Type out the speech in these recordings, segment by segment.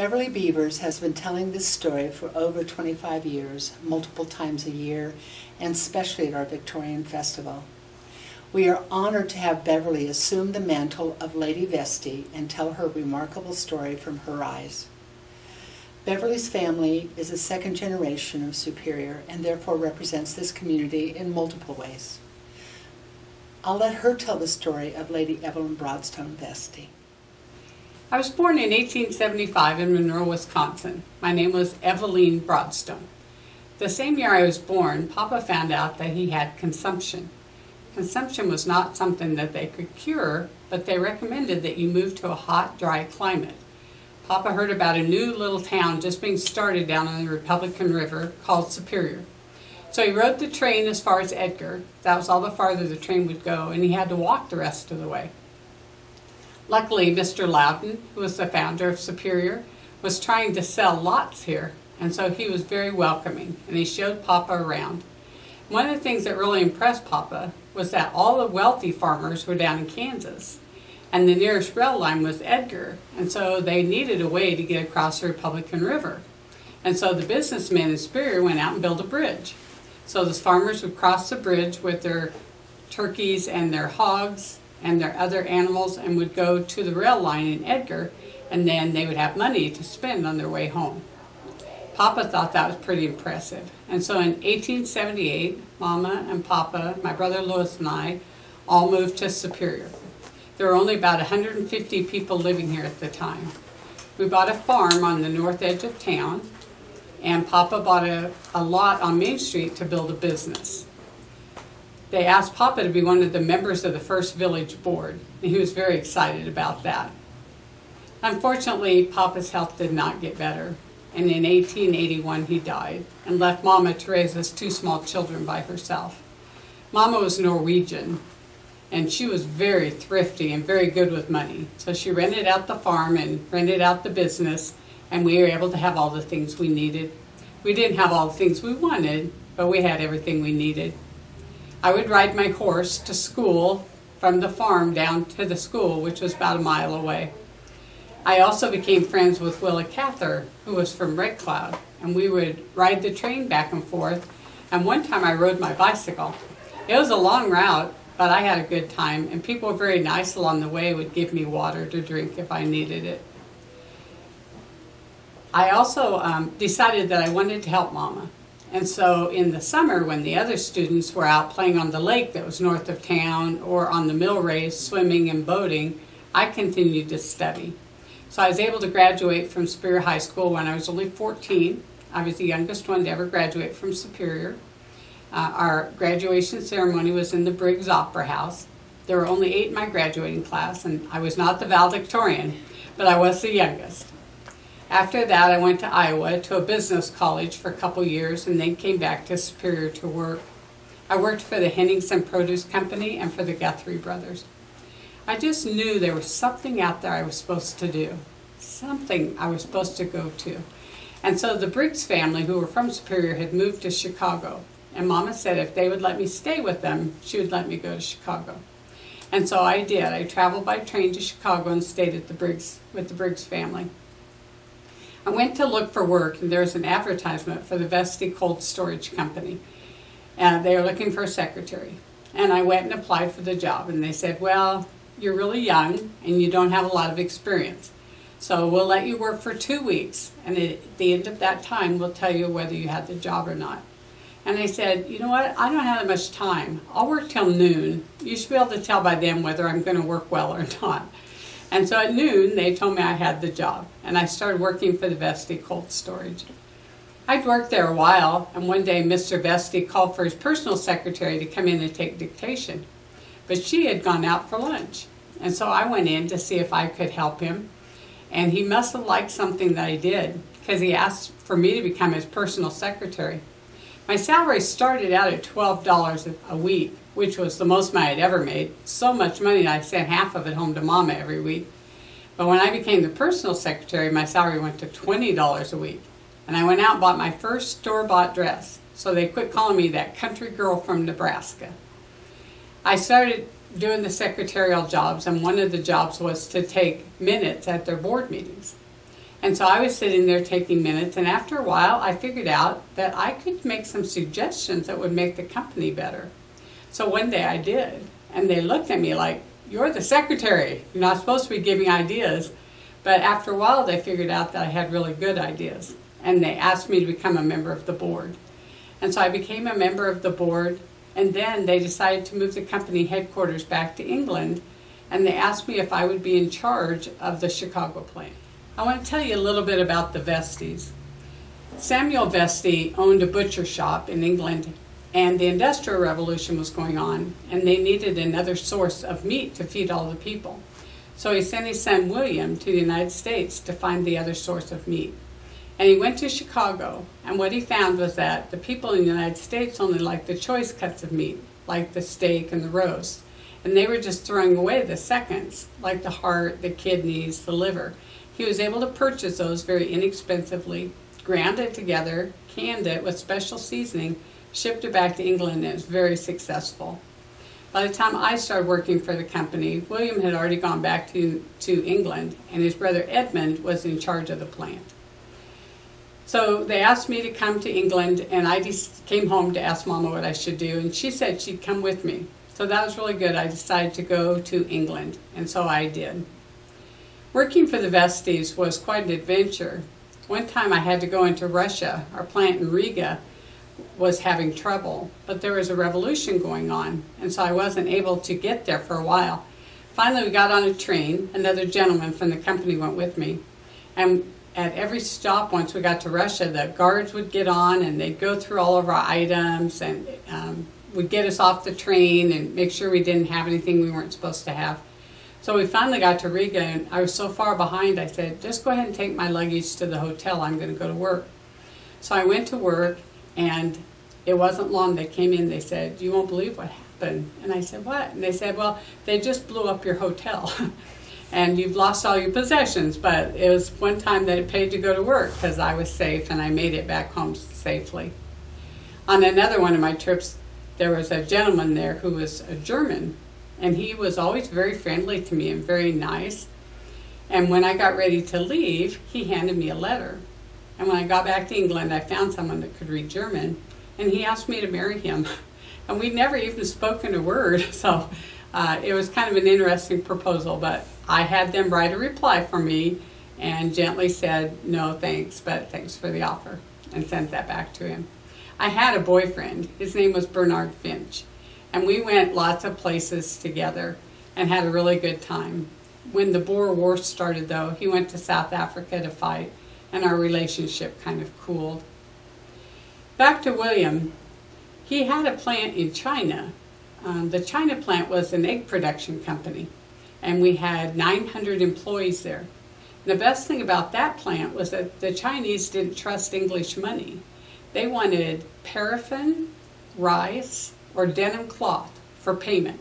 Beverly Beavers has been telling this story for over 25 years, multiple times a year, and especially at our Victorian Festival. We are honored to have Beverly assume the mantle of Lady Vestey and tell her remarkable story from her eyes. Beverly's family is a second generation of Superior and therefore represents this community in multiple ways. I'll let her tell the story of Lady Evelyn Brodstone Vestey. I was born in 1875 in Monroe, Wisconsin. My name was Evelyn Brodstone. The same year I was born, Papa found out that he had consumption. Consumption was not something that they could cure, but they recommended that you move to a hot, dry climate. Papa heard about a new little town just being started down on the Republican River called Superior. So he rode the train as far as Edgar. That was all the farther the train would go, and he had to walk the rest of the way. Luckily, Mr. Loudon, who was the founder of Superior, was trying to sell lots here, and so he was very welcoming, and he showed Papa around. One of the things that really impressed Papa was that all the wealthy farmers were down in Kansas, and the nearest rail line was Edgar, and so they needed a way to get across the Republican River. And so the businessmen in Superior went out and built a bridge. So the farmers would cross the bridge with their turkeys and their hogs and their other animals and would go to the rail line in Edgar and then they would have money to spend on their way home. Papa thought that was pretty impressive. And so in 1878, Mama and Papa, my brother Louis and I, all moved to Superior. There were only about 150 people living here at the time. We bought a farm on the north edge of town, and Papa bought a, a lot on Main Street to build a business they asked Papa to be one of the members of the first village board, and he was very excited about that. Unfortunately, Papa's health did not get better, and in 1881 he died and left Mama to raise us two small children by herself. Mama was Norwegian, and she was very thrifty and very good with money. So she rented out the farm and rented out the business, and we were able to have all the things we needed. We didn't have all the things we wanted, but we had everything we needed. I would ride my horse to school from the farm down to the school, which was about a mile away. I also became friends with Willa Cather, who was from Red Cloud, and we would ride the train back and forth. And one time I rode my bicycle. It was a long route, but I had a good time, and people were very nice along the way, would give me water to drink if I needed it. I also um, decided that I wanted to help Mama. And so in the summer, when the other students were out playing on the lake that was north of town or on the mill race, swimming and boating, I continued to study. So I was able to graduate from Superior High School when I was only 14. I was the youngest one to ever graduate from Superior. Uh, our graduation ceremony was in the Briggs Opera House. There were only eight in my graduating class, and I was not the valedictorian, but I was the youngest. After that, I went to Iowa to a business college for a couple years and then came back to Superior to work. I worked for the Henningsen Produce Company and for the Guthrie Brothers. I just knew there was something out there I was supposed to do, something I was supposed to go to. And so the Briggs family, who were from Superior, had moved to Chicago. And Mama said if they would let me stay with them, she would let me go to Chicago. And so I did. I traveled by train to Chicago and stayed at the Briggs with the Briggs family. I went to look for work, and there was an advertisement for the Vestey Cold Storage Company. And they were looking for a secretary. And I went and applied for the job, and they said, Well, you're really young and you don't have a lot of experience. So we'll let you work for two weeks, and at the end of that time, we'll tell you whether you have the job or not. And I said, you know what, I don't have that much time. I'll work till noon. You should be able to tell by then whether I'm going to work well or not. And so at noon, they told me I had the job, and I started working for the Vestey Cold Storage. I'd worked there a while, and one day Mr. Vestey called for his personal secretary to come in and take dictation. But she had gone out for lunch, and so I went in to see if I could help him. And he must have liked something that I did, because he asked for me to become his personal secretary. My salary started out at $12 a week, which was the most money I'd ever made. So much money I sent half of it home to mama every week. But when I became the personal secretary, my salary went to $20 a week. And I went out and bought my first store-bought dress. So they quit calling me that country girl from Nebraska. I started doing the secretarial jobs, and one of the jobs was to take minutes at their board meetings. And so I was sitting there taking minutes, and after a while, I figured out that I could make some suggestions that would make the company better. So one day I did, and they looked at me like, You're the secretary, you're not supposed to be giving ideas. But after a while, they figured out that I had really good ideas, and they asked me to become a member of the board. And so I became a member of the board, and then they decided to move the company headquarters back to England, and they asked me if I would be in charge of the Chicago plant. I want to tell you a little bit about the Vesteys. Samuel Vestey owned a butcher shop in England, and the Industrial Revolution was going on, and they needed another source of meat to feed all the people. So he sent his son William to the United States to find the other source of meat. And he went to Chicago, and what he found was that the people in the United States only liked the choice cuts of meat, like the steak and the roast. And they were just throwing away the seconds, like the heart, the kidneys, the liver. He was able to purchase those very inexpensively, ground it together, canned it with special seasoning, shipped it back to England, and it was very successful. By the time I started working for the company, William had already gone back to, to England, and his brother Edmund was in charge of the plant. So they asked me to come to England, and I just came home to ask Mama what I should do, and she said she'd come with me. So that was really good. I decided to go to England, and so I did. Working for the Vesteys was quite an adventure. One time I had to go into Russia. Our plant in Riga was having trouble, but there was a revolution going on, and so I wasn't able to get there for a while. Finally, we got on a train. Another gentleman from the company went with me, and at every stop, once we got to Russia, the guards would get on and they'd go through all of our items and um, would get us off the train and make sure we didn't have anything we weren't supposed to have. So we finally got to Riga, and I was so far behind, I said, just go ahead and take my luggage to the hotel. I'm going to go to work. So I went to work, and it wasn't long. They came in, they said, You won't believe what happened. And I said, What? And they said, Well, they just blew up your hotel. and you've lost all your possessions. But it was one time that it paid to go to work because I was safe and I made it back home safely. On another one of my trips, there was a gentleman there who was a German and he was always very friendly to me and very nice. And when I got ready to leave, he handed me a letter. And when I got back to England, I found someone that could read German, and he asked me to marry him. And we'd never even spoken a word, so uh, it was kind of an interesting proposal. But I had them write a reply for me and gently said, no thanks, but thanks for the offer, and sent that back to him. I had a boyfriend. His name was Bernard Finch. And we went lots of places together and had a really good time. When the Boer War started, though, he went to South Africa to fight, and our relationship kind of cooled. Back to William. He had a plant in China. Um, the China plant was an egg production company, and we had 900 employees there. The best thing about that plant was that the Chinese didn't trust English money. They wanted paraffin, rice, or denim cloth for payment.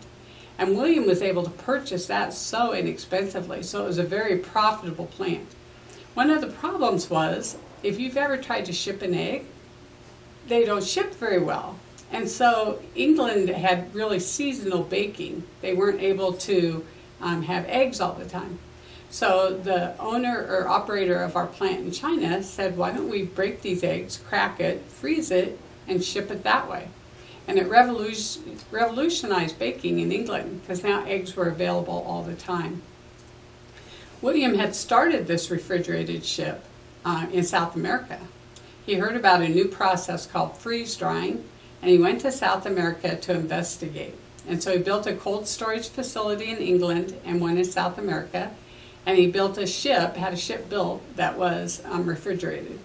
And William was able to purchase that so inexpensively, so it was a very profitable plant. One of the problems was if you've ever tried to ship an egg, they don't ship very well. And so England had really seasonal baking. They weren't able to um, have eggs all the time. So the owner or operator of our plant in China said, why don't we break these eggs, crack it, freeze it, and ship it that way? And it revolutionized baking in England because now eggs were available all the time. William had started this refrigerated ship uh, in South America. He heard about a new process called freeze drying, and he went to South America to investigate. And so he built a cold storage facility in England and one in South America, and he built a ship, had a ship built that was um, refrigerated.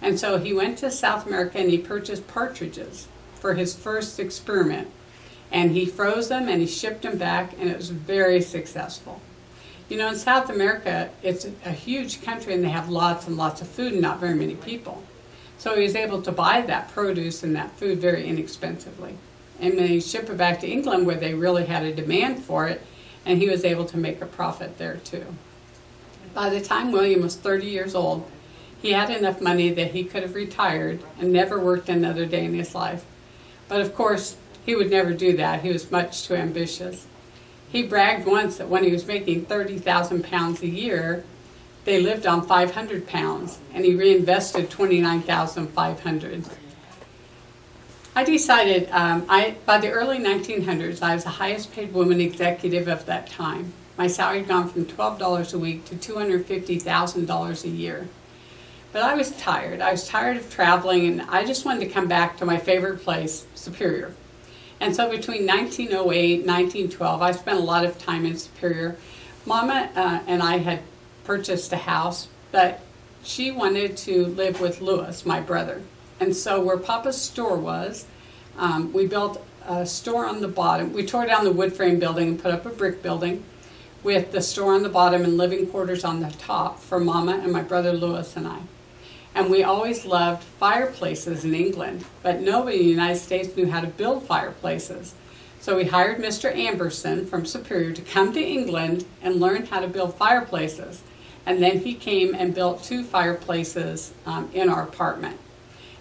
And so he went to South America and he purchased partridges for his first experiment. And he froze them and he shipped them back, and it was very successful. You know, in South America, it's a huge country and they have lots and lots of food and not very many people. So he was able to buy that produce and that food very inexpensively. And then he shipped it back to England where they really had a demand for it, and he was able to make a profit there too. By the time William was 30 years old, he had enough money that he could have retired and never worked another day in his life. But of course, he would never do that. He was much too ambitious. He bragged once that when he was making 30,000 pounds a year, they lived on 500 pounds, and he reinvested 29,500. I decided um, I, by the early 1900s, I was the highest paid woman executive of that time. My salary had gone from $12 a week to $250,000 a year. But I was tired. I was tired of traveling, and I just wanted to come back to my favorite place, Superior. And so between 1908 and 1912, I spent a lot of time in Superior. Mama uh, and I had purchased a house, but she wanted to live with Lewis, my brother. And so where Papa's store was, um, we built a store on the bottom. We tore down the wood frame building and put up a brick building with the store on the bottom and living quarters on the top for Mama and my brother Lewis and I. And we always loved fireplaces in England, but nobody in the United States knew how to build fireplaces. So we hired Mr. Amberson from Superior to come to England and learn how to build fireplaces. And then he came and built two fireplaces um, in our apartment.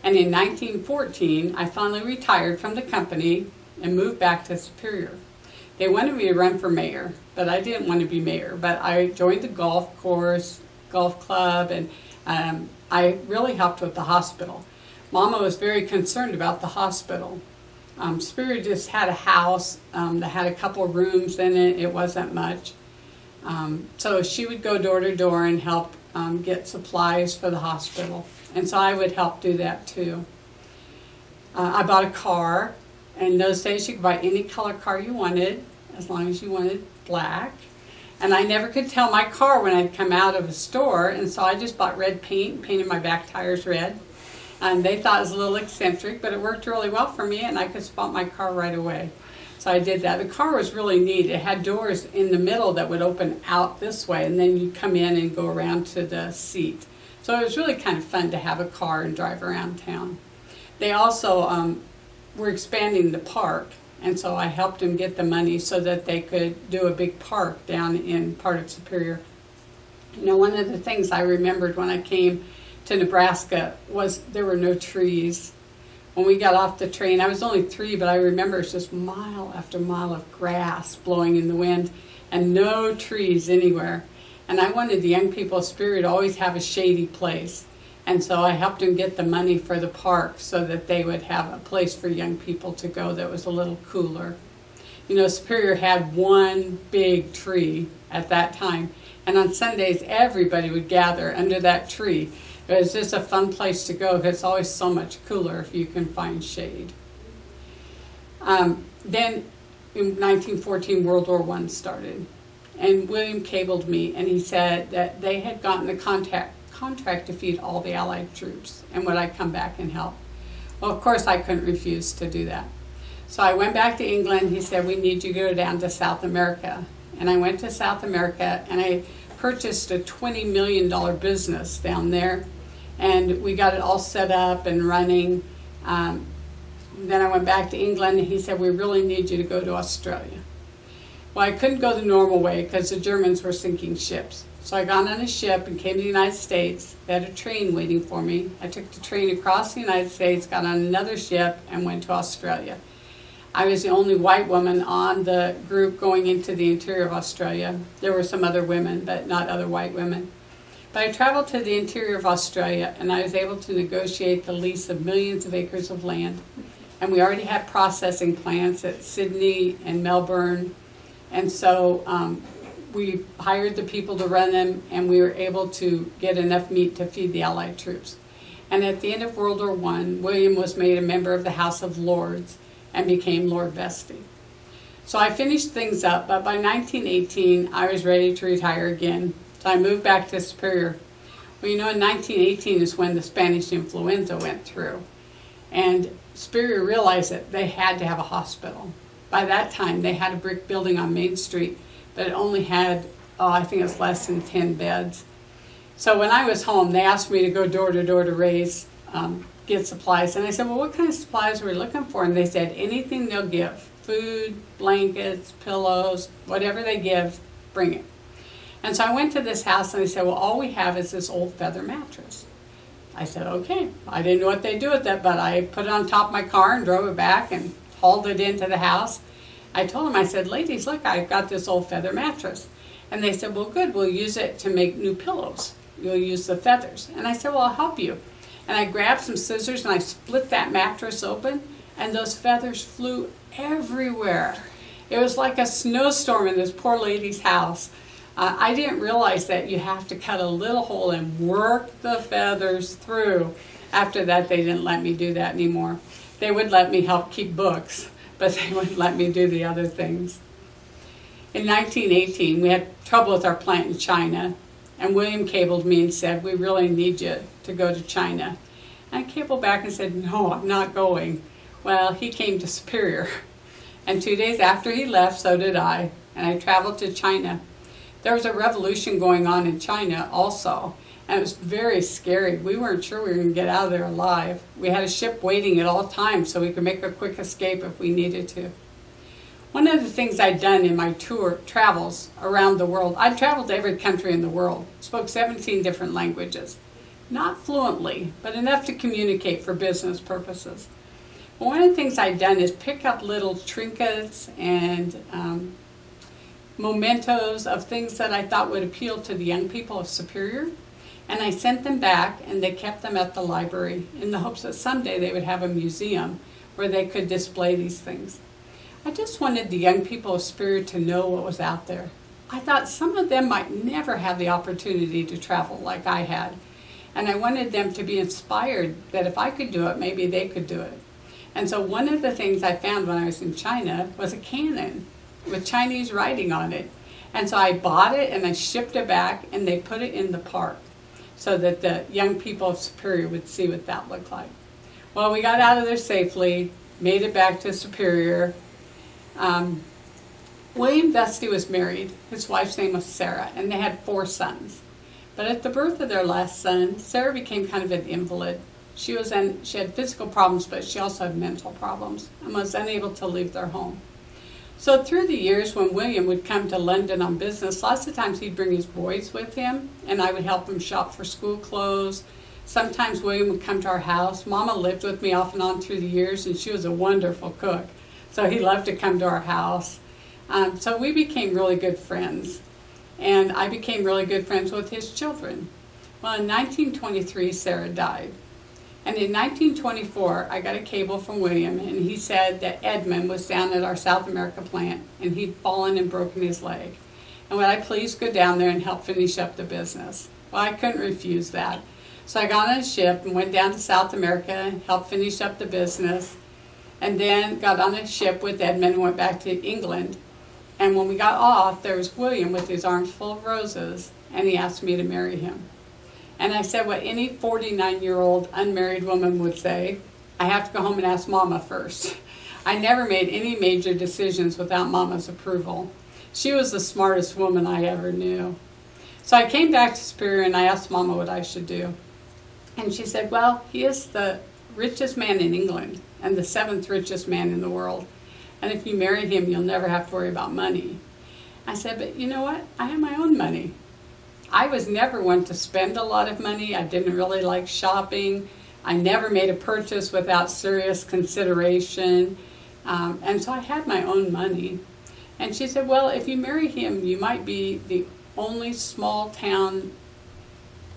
And in 1914, I finally retired from the company and moved back to Superior. They wanted me to run for mayor, but I didn't want to be mayor. But I joined the golf course, golf club, and um, I really helped with the hospital. Mama was very concerned about the hospital. Um, Superior just had a house um, that had a couple rooms in it. It wasn't much. Um, so she would go door to door and help um, get supplies for the hospital. And so I would help do that too. Uh, I bought a car. In those days, you could buy any color car you wanted, as long as you wanted black. And I never could tell my car when I'd come out of a store, and so I just bought red paint, painted my back tires red. And they thought it was a little eccentric, but it worked really well for me, and I could spot my car right away. So I did that. The car was really neat. It had doors in the middle that would open out this way, and then you'd come in and go around to the seat. So it was really kind of fun to have a car and drive around town. They also um, were expanding the park, and so I helped them get the money so that they could do a big park down in part of Superior. You know, one of the things I remembered when I came to Nebraska was there were no trees. When we got off the train, I was only three, but I remember it's just mile after mile of grass blowing in the wind and no trees anywhere. And I wanted the young people of Superior to always have a shady place. And so I helped them get the money for the park so that they would have a place for young people to go that was a little cooler. You know, Superior had one big tree at that time, and on Sundays everybody would gather under that tree. It was just a fun place to go it's always so much cooler if you can find shade. Um, then in 1914, World War I started, and William cabled me, and he said that they had gotten the contact contract to feed all the Allied troops and would I come back and help? Well, of course, I couldn't refuse to do that. So I went back to England. He said, We need you to go down to South America. And I went to South America and I purchased a $20 million business down there. And we got it all set up and running. Um, then I went back to England and he said, We really need you to go to Australia. Well, I couldn't go the normal way because the Germans were sinking ships. So I got on a ship and came to the United States. They had a train waiting for me. I took the train across the United States, got on another ship, and went to Australia. I was the only white woman on the group going into the interior of Australia. There were some other women, but not other white women. But I traveled to the interior of Australia and I was able to negotiate the lease of millions of acres of land. And we already had processing plants at Sydney and Melbourne. And so um, we hired the people to run them, and we were able to get enough meat to feed the Allied troops. And at the end of World War I, William was made a member of the House of Lords and became Lord Vestey. So I finished things up, but by 1918, I was ready to retire again. So I moved back to Superior. Well, you know, in 1918 is when the Spanish influenza went through. And Superior realized that they had to have a hospital. By that time, they had a brick building on Main Street but it only had, oh, I think it was less than 10 beds. So when I was home, they asked me to go door to door to raise, um, get supplies. And I said, well, what kind of supplies are we looking for? And they said, anything they'll give food, blankets, pillows, whatever they give, bring it. And so I went to this house and they said, well, all we have is this old feather mattress. I said, okay. I didn't know what they'd do with it, but I put it on top of my car and drove it back and hauled it into the house. I told them, I said, ladies, look, I've got this old feather mattress. And they said, well, good, we'll use it to make new pillows. You'll use the feathers. And I said, well, I'll help you. And I grabbed some scissors and I split that mattress open, and those feathers flew everywhere. It was like a snowstorm in this poor lady's house. Uh, I didn't realize that you have to cut a little hole and work the feathers through. After that, they didn't let me do that anymore. They would let me help keep books, but they wouldn't let me do the other things. In 1918, we had trouble with our plant in China, and William cabled me and said, We really need you to go to China. And I cabled back and said, No, I'm not going. Well, he came to Superior. And two days after he left, so did I. And I traveled to China. There was a revolution going on in China also. And it was very scary. We weren't sure we were going to get out of there alive. We had a ship waiting at all times so we could make a quick escape if we needed to. One of the things I'd done in my tour travels around the world, I've traveled to every country in the world, spoke 17 different languages. Not fluently, but enough to communicate for business purposes. But one of the things I'd done is pick up little trinkets and um, mementos of things that I thought would appeal to the young people of Superior. And I sent them back, and they kept them at the library in the hopes that someday they would have a museum where they could display these things. I just wanted the young people of Superior to know what was out there. I thought some of them might never have the opportunity to travel like I had. And I wanted them to be inspired that if I could do it, maybe they could do it. And so one of the things I found when I was in China was a cannon with Chinese writing on it. And so I bought it and I shipped it back and they put it in the park so that the young people of Superior would see what that looked like. Well, we got out of there safely, made it back to Superior. Um, William Vestey was married. His wife's name was Sarah, and they had four sons. But at the birth of their last son, Sarah became kind of an invalid. She was in, she had physical problems, but she also had mental problems and was unable to leave their home. So through the years, when William would come to London on business, lots of times he'd bring his boys with him, and I would help him shop for school clothes. Sometimes William would come to our house. Mama lived with me off and on through the years, and she was a wonderful cook. So he loved to come to our house. Um, so we became really good friends, and I became really good friends with his children. Well, in 1923, Sarah died. And in 1924, I got a cable from William, and he said that Edmund was down at our South America plant, and he'd fallen and broken his leg. And would I please go down there and help finish up the business? Well, I couldn't refuse that. So I got on a ship and went down to South America, and helped finish up the business, and then got on a ship with Edmund and went back to England. And when we got off, there was William with his arms full of roses, and he asked me to marry him. And I said what any 49 year old unmarried woman would say I have to go home and ask Mama first. I never made any major decisions without Mama's approval. She was the smartest woman I ever knew. So I came back to Superior and I asked Mama what I should do. And she said, Well, he is the richest man in England and the seventh richest man in the world. And if you marry him, you'll never have to worry about money. I said, But you know what? I have my own money. I was never one to spend a lot of money. I didn't really like shopping. I never made a purchase without serious consideration. Um, and so I had my own money. And she said, Well, if you marry him, you might be the only small town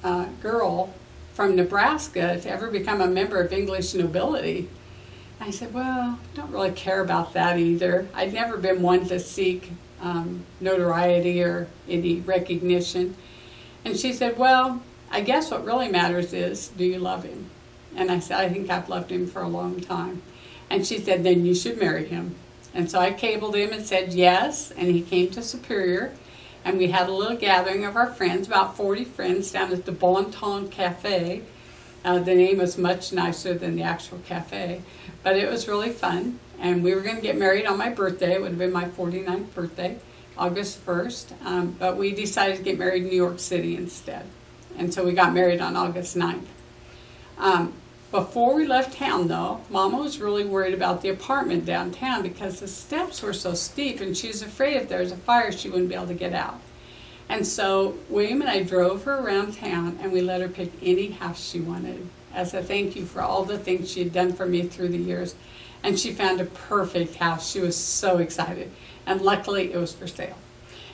uh, girl from Nebraska to ever become a member of English nobility. I said, Well, don't really care about that either. I'd never been one to seek um, notoriety or any recognition. And she said, Well, I guess what really matters is, do you love him? And I said, I think I've loved him for a long time. And she said, Then you should marry him. And so I cabled him and said yes, and he came to Superior. And we had a little gathering of our friends, about 40 friends, down at the Bon Ton Cafe. Uh, the name was much nicer than the actual cafe, but it was really fun. And we were going to get married on my birthday. It would have been my 49th birthday. August 1st, um, but we decided to get married in New York City instead. And so we got married on August 9th. Um, before we left town, though, Mama was really worried about the apartment downtown because the steps were so steep and she was afraid if there was a fire she wouldn't be able to get out. And so William and I drove her around town and we let her pick any house she wanted as a thank you for all the things she had done for me through the years. And she found a perfect house. She was so excited and luckily it was for sale.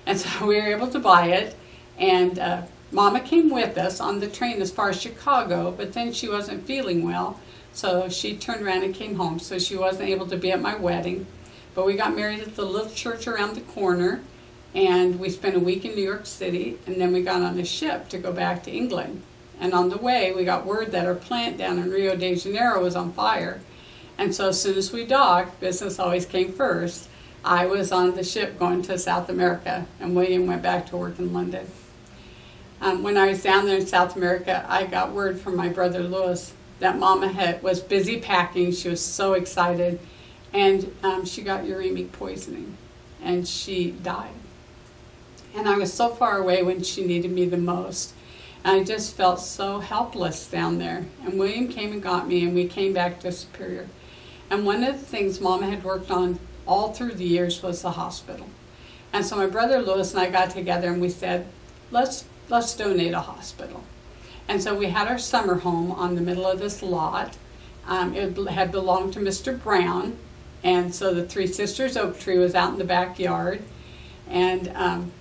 And so we were able to buy it. And uh, Mama came with us on the train as far as Chicago, but then she wasn't feeling well. So she turned around and came home. So she wasn't able to be at my wedding. But we got married at the little church around the corner. And we spent a week in New York City. And then we got on a ship to go back to England. And on the way, we got word that our plant down in Rio de Janeiro was on fire. And so as soon as we docked, business always came first. I was on the ship going to South America, and William went back to work in London. Um, when I was down there in South America, I got word from my brother Louis that Mama had, was busy packing. She was so excited, and um, she got uremic poisoning, and she died. And I was so far away when she needed me the most. And I just felt so helpless down there. And William came and got me, and we came back to Superior. And one of the things Mama had worked on all through the years was the hospital. And so my brother Louis and I got together and we said, let's let's donate a hospital. And so we had our summer home on the middle of this lot. Um, it had belonged to Mr. Brown, and so the Three Sisters oak tree was out in the backyard, and um,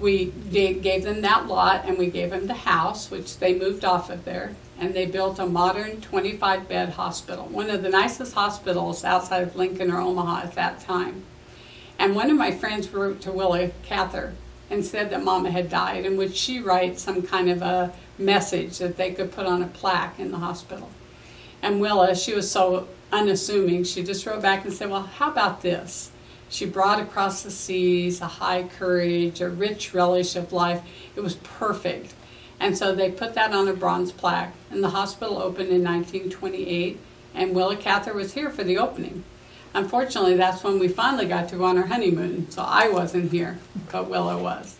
we gave them that lot and we gave them the house, which they moved off of there, and they built a modern 25 bed hospital, one of the nicest hospitals outside of Lincoln or Omaha at that time. And one of my friends wrote to Willa Cather and said that Mama had died, and would she write some kind of a message that they could put on a plaque in the hospital? And Willa, she was so unassuming, she just wrote back and said, Well, how about this? She brought across the seas a high courage, a rich relish of life. It was perfect. And so they put that on a bronze plaque. And the hospital opened in 1928, and Willa Cather was here for the opening. Unfortunately, that's when we finally got to go on our honeymoon, so I wasn't here, but Willa was.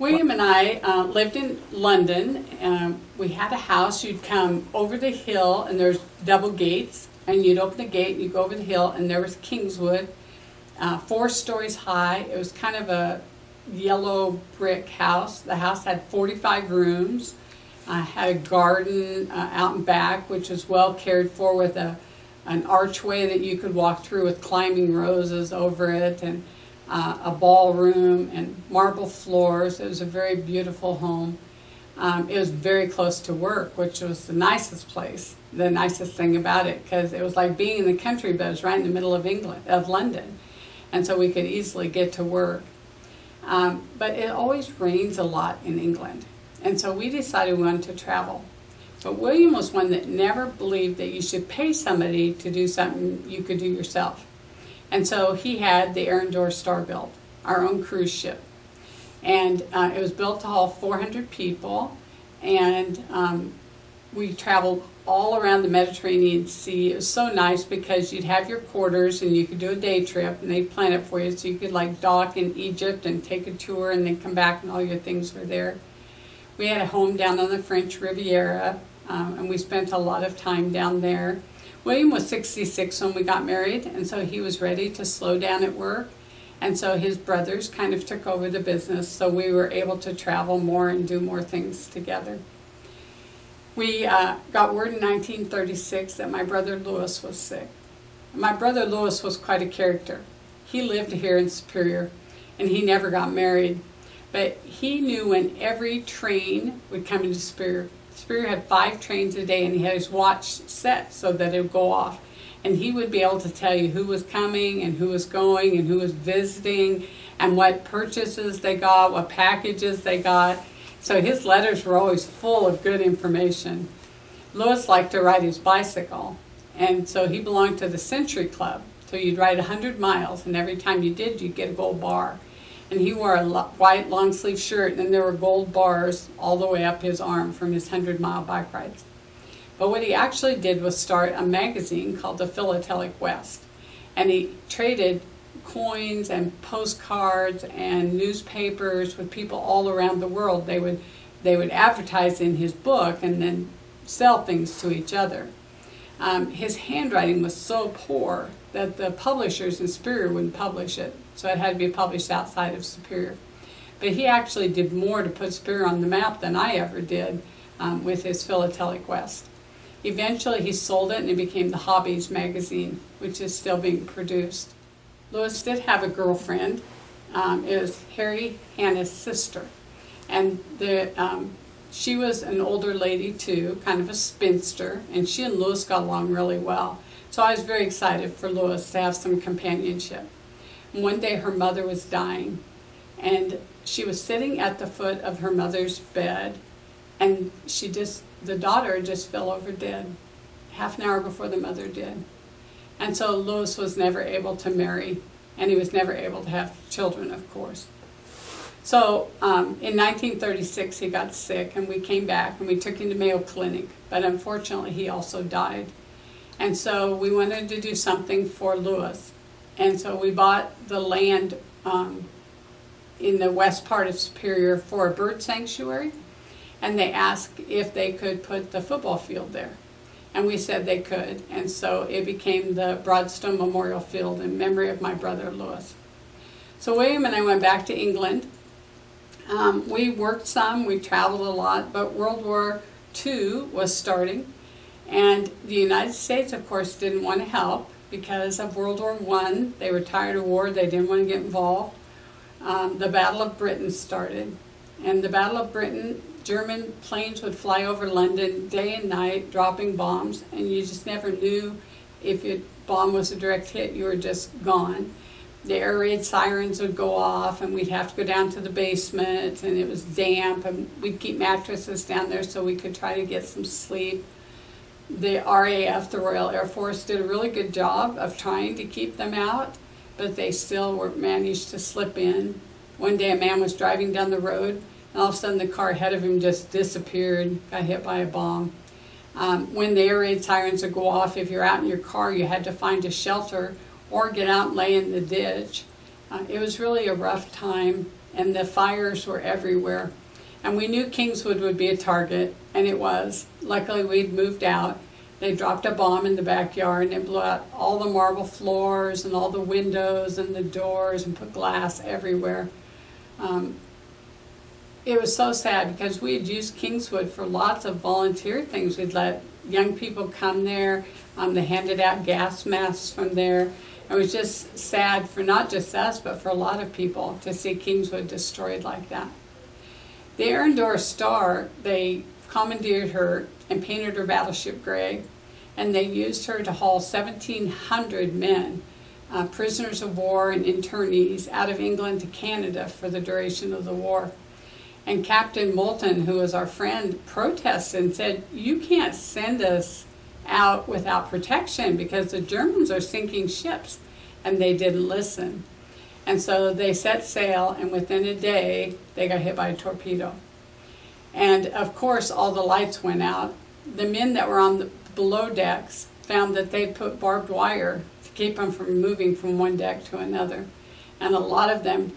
William and I uh, lived in London. Um, we had a house. You'd come over the hill, and there's double gates, and you'd open the gate, and you go over the hill, and there was Kingswood, uh, four stories high. It was kind of a yellow brick house. The house had 45 rooms. Uh, had a garden uh, out and back, which was well cared for with a an archway that you could walk through with climbing roses over it, and uh, a ballroom and marble floors. It was a very beautiful home. Um, it was very close to work, which was the nicest place, the nicest thing about it, because it was like being in the country, but it was right in the middle of England, of London, and so we could easily get to work. Um, but it always rains a lot in England, and so we decided we wanted to travel. But William was one that never believed that you should pay somebody to do something you could do yourself. And so he had the Arandora Star built, our own cruise ship. And uh, it was built to haul 400 people, and um, we traveled all around the Mediterranean Sea. It was so nice because you'd have your quarters and you could do a day trip and they'd plan it for you so you could like dock in Egypt and take a tour and then come back and all your things were there. We had a home down on the French Riviera um, and we spent a lot of time down there. William was 66 when we got married, and so he was ready to slow down at work. And so his brothers kind of took over the business, so we were able to travel more and do more things together. We uh, got word in 1936 that my brother Louis was sick. My brother Louis was quite a character. He lived here in Superior, and he never got married. But he knew when every train would come into Superior, Superior had five trains a day, and he had his watch set so that it would go off. And he would be able to tell you who was coming and who was going and who was visiting and what purchases they got, what packages they got. So his letters were always full of good information. Lewis liked to ride his bicycle, and so he belonged to the Century Club. So you'd ride 100 miles, and every time you did, you'd get a gold bar and he wore a white long sleeve shirt, and there were gold bars all the way up his arm from his 100 mile bike rides. But what he actually did was start a magazine called the Philatelic West, and he traded coins and postcards and newspapers with people all around the world. They would they would advertise in his book and then sell things to each other. Um, his handwriting was so poor that the publishers in Superior wouldn't publish it so it had to be published outside of Superior. But he actually did more to put Superior on the map than I ever did um, with his Philatelic West. Eventually, he sold it and it became the Hobbies magazine, which is still being produced. Louis did have a girlfriend. um, was Harry Hannah's sister. And the, um, she was an older lady too, kind of a spinster, and she and Lewis got along really well. So I was very excited for Lewis to have some companionship. And one day her mother was dying, and she was sitting at the foot of her mother's bed, and she just, the daughter just fell over dead, half an hour before the mother did. And so Lewis was never able to marry, and he was never able to have children, of course. So um, in 1936, he got sick, and we came back and we took him to Mayo Clinic. But unfortunately, he also died. And so we wanted to do something for Lewis. And so we bought the land um, in the west part of Superior for a bird sanctuary. And they asked if they could put the football field there. And we said they could. And so it became the Brodstone Memorial Field in memory of my brother Lewis. So William and I went back to England. Um, we worked some, we traveled a lot, but World War II was starting. And the United States, of course, didn't want to help because of World War I. They were tired of war, they didn't want to get involved. Um, the Battle of Britain started. And the Battle of Britain, German planes would fly over London day and night, dropping bombs, and you just never knew if your bomb was a direct hit, you were just gone. The air raid sirens would go off, and we'd have to go down to the basement, and it was damp, and we'd keep mattresses down there so we could try to get some sleep the RAF, the Royal Air Force, did a really good job of trying to keep them out, but they still were managed to slip in. One day a man was driving down the road, all of a sudden the car ahead of him just disappeared, got hit by a bomb. Um, when the air raid sirens would go off, if you're out in your car, you had to find a shelter or get out and lay in the ditch. Uh, it was really a rough time, and the fires were everywhere. And we knew Kingswood would be a target, and it was. Luckily, we'd moved out. They dropped a bomb in the backyard and it blew out all the marble floors and all the windows and the doors and put glass everywhere. Um, it was so sad because we had used Kingswood for lots of volunteer things. We'd let young people come there. Um, they handed out gas masks from there. It was just sad for not just us, but for a lot of people to see Kingswood destroyed like that. The Arandora Star, they commandeered her and painted her battleship gray, and they used her to haul 1,700 men, uh, prisoners of war and internees, out of England to Canada for the duration of the war. And Captain Moulton, who was our friend, protested and said, You can't send us out without protection because the Germans are sinking ships. And they didn't listen. And so they set sail, and within a day, they got hit by a torpedo. And of course, all the lights went out. The men that were on the below decks found that they put barbed wire to keep them from moving from one deck to another. And a lot of them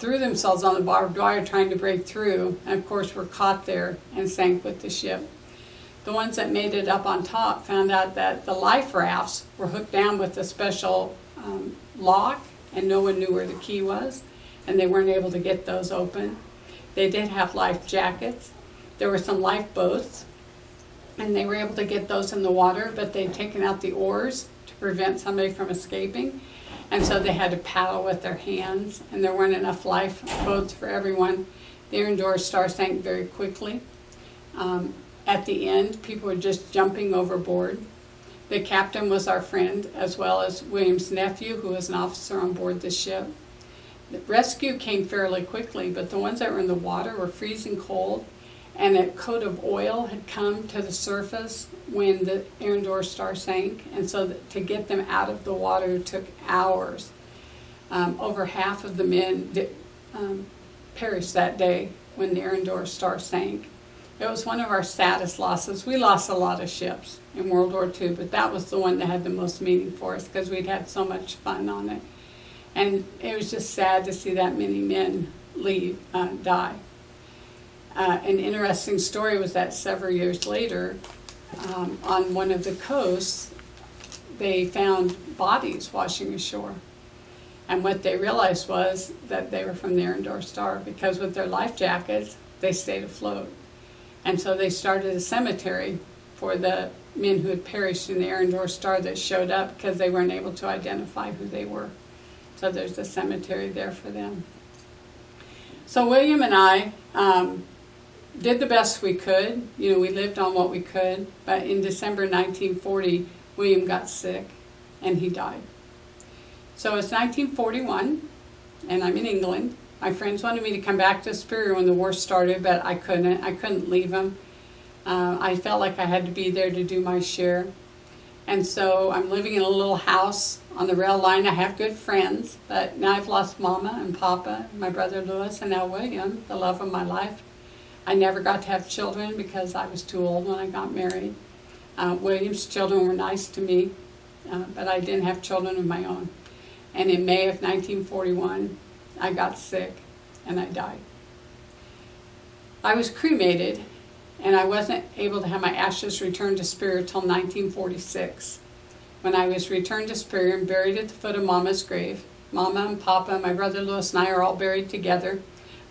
threw themselves on the barbed wire trying to break through, and of course, were caught there and sank with the ship. The ones that made it up on top found out that the life rafts were hooked down with a special um, lock and no one knew where the key was, and they weren't able to get those open. They did have life jackets. There were some lifeboats, and they were able to get those in the water, but they'd taken out the oars to prevent somebody from escaping. And so they had to paddle with their hands, and there weren't enough lifeboats for everyone. The Arandora Star sank very quickly. Um, at the end, people were just jumping overboard. The captain was our friend, as well as William's nephew, who was an officer on board the ship. The rescue came fairly quickly, but the ones that were in the water were freezing cold, and a coat of oil had come to the surface when the Arandora Star sank, and so to get them out of the water took hours. Um, over half of the men did, um, perished that day when the Arandora Star sank. It was one of our saddest losses. We lost a lot of ships in World War II, but that was the one that had the most meaning for us because we'd had so much fun on it. And it was just sad to see that many men leave, uh, die. Uh, an interesting story was that several years later, um, on one of the coasts, they found bodies washing ashore. And what they realized was that they were from the Arandora Star because with their life jackets, they stayed afloat. And so they started a cemetery for the men who had perished in the Arandora Star that showed up because they weren't able to identify who they were. So there's a cemetery there for them. So William and I um, did the best we could. You know, we lived on what we could. But in December 1940, William got sick and he died. So it's 1941, and I'm in England. My friends wanted me to come back to Superior when the war started, but I couldn't. I couldn't leave them. Uh, I felt like I had to be there to do my share. And so I'm living in a little house on the rail line. I have good friends, but now I've lost Mama and Papa, my brother Louis, and now William, the love of my life. I never got to have children because I was too old when I got married. Uh, William's children were nice to me, uh, but I didn't have children of my own. And in May of 1941, I got sick and I died. I was cremated and I wasn't able to have my ashes returned to Superior till 1946. When I was returned to Superior and buried at the foot of Mama's grave, Mama and Papa, and my brother Louis, and I are all buried together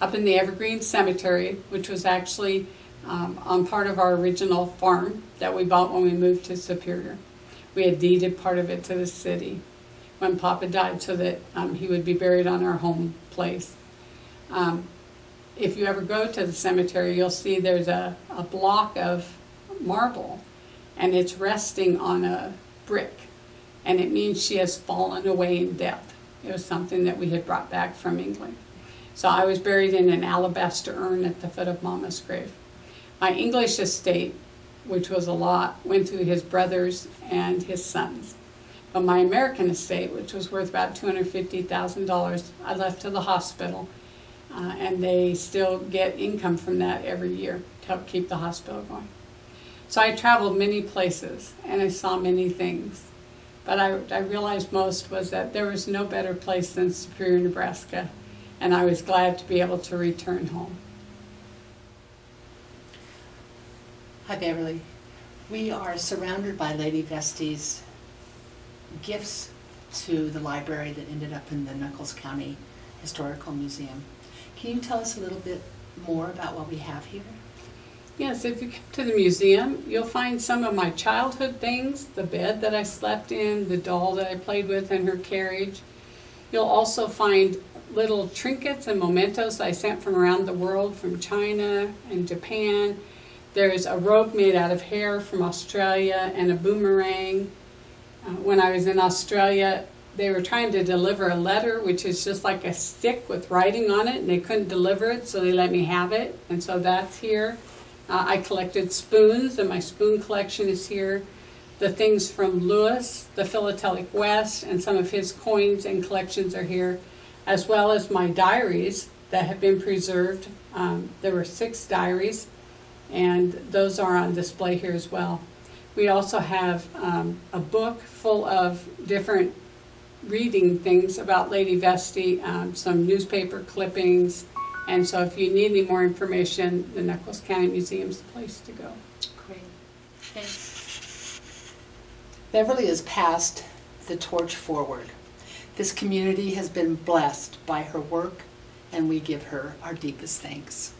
up in the Evergreen Cemetery, which was actually um, on part of our original farm that we bought when we moved to Superior. We had deeded part of it to the city when Papa died so that um, he would be buried on our home place. Um, if you ever go to the cemetery, you'll see there's a, a block of marble and it's resting on a brick. And it means she has fallen away in death. It was something that we had brought back from England. So I was buried in an alabaster urn at the foot of Mama's grave. My English estate, which was a lot, went to his brothers and his sons. But my American estate, which was worth about $250,000, I left to the hospital uh, and they still get income from that every year to help keep the hospital going. So I traveled many places and I saw many things. But I, I realized most was that there was no better place than Superior, Nebraska, and I was glad to be able to return home. Hi, Beverly. We are surrounded by Lady Vestey's gifts to the library that ended up in the Nuckolls County Historical Museum. Can you tell us a little bit more about what we have here? Yes, if you come to the museum, you'll find some of my childhood things, the bed that I slept in, the doll that I played with in her carriage. You'll also find little trinkets and mementos I sent from around the world, from China and Japan. There's a robe made out of hair from Australia and a boomerang. Uh, when I was in Australia, they were trying to deliver a letter, which is just like a stick with writing on it, and they couldn't deliver it, so they let me have it, and so that's here. Uh, I collected spoons, and my spoon collection is here. The things from Louis, the Philatelic West, and some of his coins and collections are here, as well as my diaries that have been preserved. Um, there were six diaries, and those are on display here as well. We also have um, a book full of different reading things about Lady Vestey, um, some newspaper clippings, and so if you need any more information, the Nuckolls County Museum is the place to go. Great. Thanks. Beverly has passed the torch forward. This community has been blessed by her work, and we give her our deepest thanks.